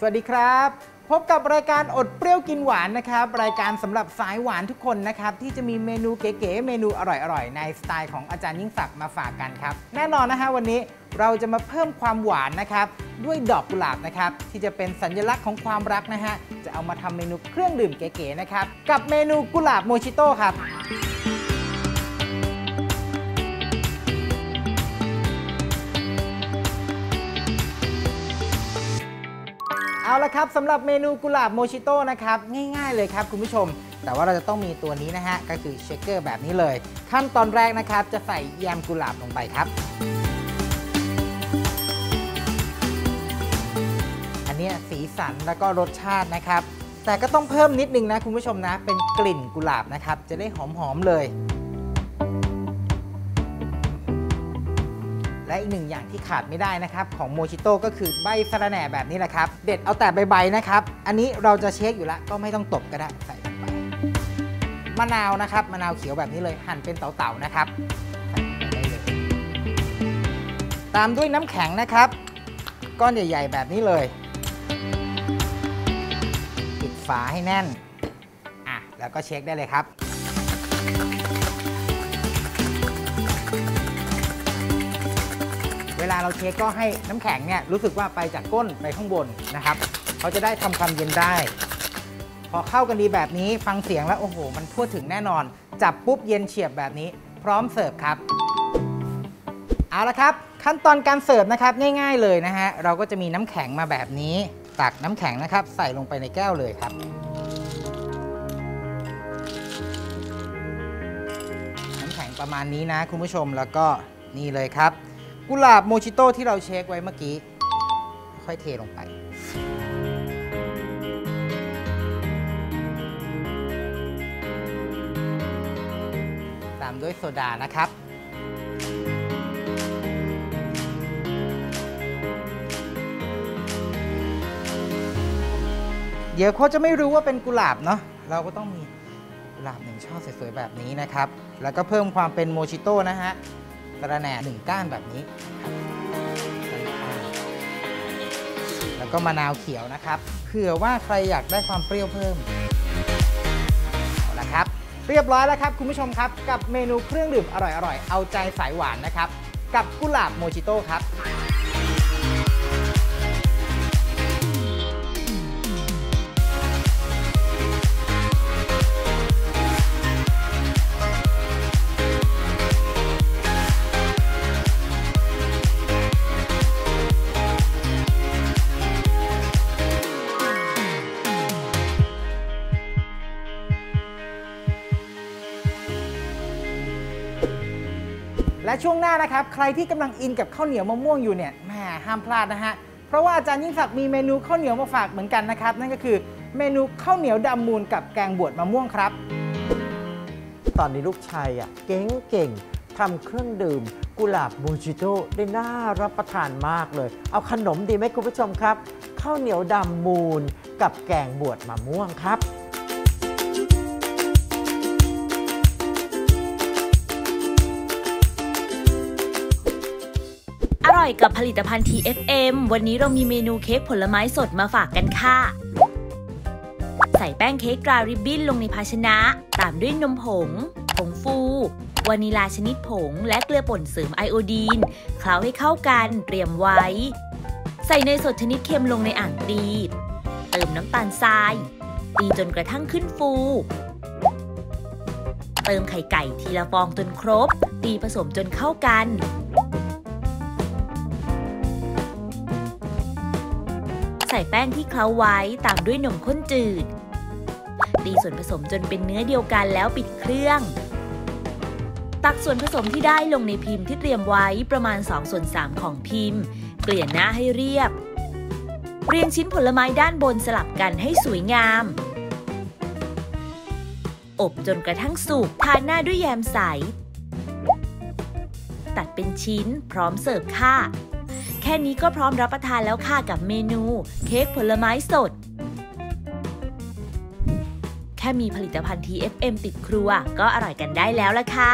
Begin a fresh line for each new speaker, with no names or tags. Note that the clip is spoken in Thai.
สวัสดีครับ พบกับรายการอดเปรี้ยวกินหวานนะครับ รายการสำหรับสายหวานทุกคนนะครับ ที่จะมีเมนูเก๋ๆเมนูอร่อยๆ ในสไตล์ของอาจารย์ยิ่งศักดิ์มาฝากกันครับ แน่นอนนะฮะวันนี้เราจะมาเพิ่มความหวานนะครับ ด้วยดอกกุหลาบนะครับ ที่จะเป็นสัญลักษณ์ของความรักนะฮะจะเอามาทำเมนูเครื่องดื่มเก๋ๆนะครับกับเมนูกุหลาบโมชิโต้ครับ เอาละครับสำหรับเมนูกุหลาบโมชิโต้นะครับง่ายๆเลยครับคุณผู้ชม แต่ว่าเราจะต้องมีตัวนี้นะฮะก็คือเชคเกอร์แบบนี้เลย ขั้นตอนแรกนะครับจะใส่แยมกุหลาบลงไปครับ อันนี้สีสันแล้วก็รสชาตินะครับ แต่ก็ต้องเพิ่มนิดนึงนะคุณผู้ชมนะ เป็นกลิ่นกุหลาบนะครับจะได้หอมๆเลย และอีกหนึ่งอย่างที่ขาดไม่ได้นะครับ ของโมชิโต้ก็คือใบสะระแหน่แบบนี้แหละครับ เด็ดเอาแต่ใบๆนะครับ อันนี้เราจะเช็คอยู่แล้วก็ไม่ต้องตบก็ได้ใส่ลงไปมะนาวนะครับมะนาวเขียวแบบนี้เลยหั่นเป็นเต๋าๆนะครับตามด้วยน้ำแข็งนะครับ ก้อนใหญ่ ๆ แบบนี้เลย ปิดฝาให้แน่นอะแล้วก็เช็คได้เลยครับ เวลาเราเช็คก็ให้น้ำแข็งเนี่ยรู้สึกว่าไปจากก้นไปข้างบนนะครับเขาจะได้ทำความเย็นได้ พอเข้ากันดีแบบนี้ฟังเสียงแล้วโอ้โห มันทั่วถึงแน่นอน จับปุ๊บเย็นเฉียบแบบนี้ พร้อมเสิร์ฟครับ เอาละครับ ขั้นตอนการเสิร์ฟนะครับง่าย ๆเลยนะฮะเราก็จะมีน้ำแข็งมาแบบนี้ ตักน้ำแข็งนะครับ ใส่ลงไปในแก้วเลยครับน้ำแข็งประมาณนี้นะคุณผู้ชมแล้วก็นี่เลยครับ กุหลาบโมชิโต้ที่เราเช็คไว้เมื่อกี้ ค่อยเทลงไป ตามด้วยโซดานะครับ เดี๋ยวเขาจะไม่รู้ว่าเป็นกุหลาบเนาะเราก็ต้องมีกุหลาบหนึ่งช่อสวยๆแบบนี้นะครับ แล้วก็เพิ่มความเป็นโมชิโต้นะฮะ กระแหน่หนึ่งก้านแบบนี้ แล้วก็มะนาวเขียวนะครับเผื่อว่าใครอยากได้ความเปรี้ยวเพิ่มเอาละครับ เรียบร้อยแล้วครับคุณผู้ชมครับ กับเมนูเครื่องดื่มอร่อยๆ เอาใจสายหวานนะครับ กับกุหลาบโมชิโต้ครับ และช่วงหน้านะครับ ใครที่กำลังอินกับข้าวเหนียวมะม่วงอยู่เนี่ยแหมห้ามพลาดนะฮะ เพราะว่าอาจารย์ยิ่งศักดิ์มีเมนูข้าวเหนียวมาฝากเหมือนกันนะครับ นั่นก็คือเมนูข้าวเหนียวดำมูลกับแกงบวชมะม่วงครับ
ตอนนี้ลูกชายอะเก่งเก่งทำเครื่องดื่ม กุหลาบมูจิโต้ได้น่ารับประทานมากเลย เอาขนมดีไหมคุณผู้ชมครับข้าวเหนียวดำมูลกับแกงบวชมะม่วงครับ
ร่อยกับผลิตภัณฑ์ TFM วันนี้เรามีเมนูเค้กผลไม้สดมาฝากกันค่ะ ใส่แป้งเค้กกราริบบิ้นลงในภาชนะ ตามด้วยนมผง ผงฟู วานิลาชนิดผง และเกลือป่นเสริมไอโอดีน เคล้าให้เข้ากันเตรียมไว้ ใส่เนยสดชนิดเค็มลงในอ่างตีเติมน้ำตาลทราย ตีจนกระทั่งขึ้นฟู เติมไข่ไก่ทีละฟองจนครบ ตีผสมจนเข้ากัน ใส่แป้งที่เคล้าไว้ตามด้วยนมข้นจืด ตีส่วนผสมจนเป็นเนื้อเดียวกันแล้วปิดเครื่อง ตักส่วนผสมที่ได้ลงในพิมพ์ที่เตรียมไว้ประมาณ2ส่วน3ของพิมพ์ เกลี่ยหน้าให้เรียบ เรียงชิ้นผลไม้ด้านบนสลับกันให้สวยงาม อบจนกระทั่งสุกทานหน้าด้วยแยมใส ตัดเป็นชิ้นพร้อมเสิร์ฟค่ะ ค่นี้ก็พร้อมรับประทานแล้วค่ะกับเมนู เค้กผลไม้สด แค่มีผลิตภัณฑ์ TFM ติดครัว ก็อร่อยกันได้แล้วละค่ะ